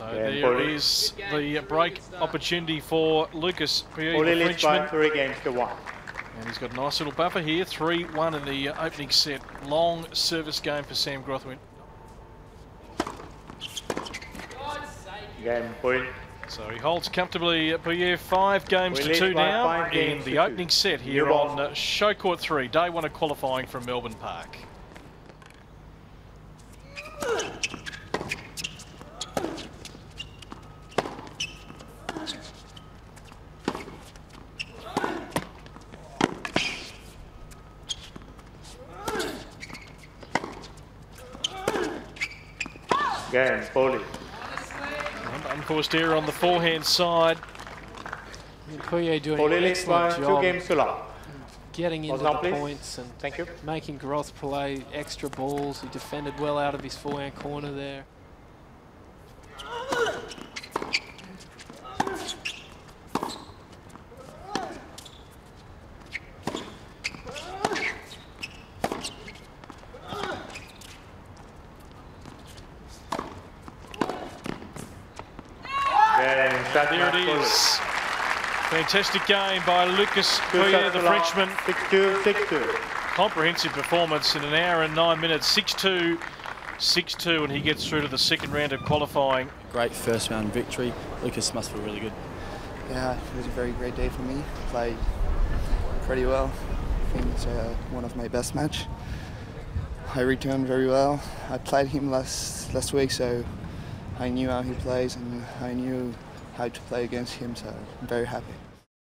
So there is the break opportunity for Lucas Pouille, Only leads by three games to one. And he's got a nice little buffer here. 3-1 in the opening set. Long service game for Sam Grothwin. Game point. So he holds comfortably at Pouille five games We to two now in the opening two. set here New on uh, Show Court 3, day one of qualifying from Melbourne Park. Game Polly. And unforced error on the forehand side. Pouille doing Polly an leads by excellent two job games to love. getting into the please. points and Thank you. making Groth play extra balls. He defended well out of his forehand corner there. Game set There it match Polly. is. Fantastic game by Lucas Two Pouille, the. Frenchman. 6-2, 6-2. Comprehensive performance in an hour and nine minutes. 6-2, 6-2, and he gets through to the second round of qualifying. Great first round victory. Lucas must feel really good. Yeah, it was a very great day for me. I played pretty well. I think it's uh, one of my best match. I returned very well. I played him last last week, so I knew how he plays and I knew to play against him. So I'm very happy.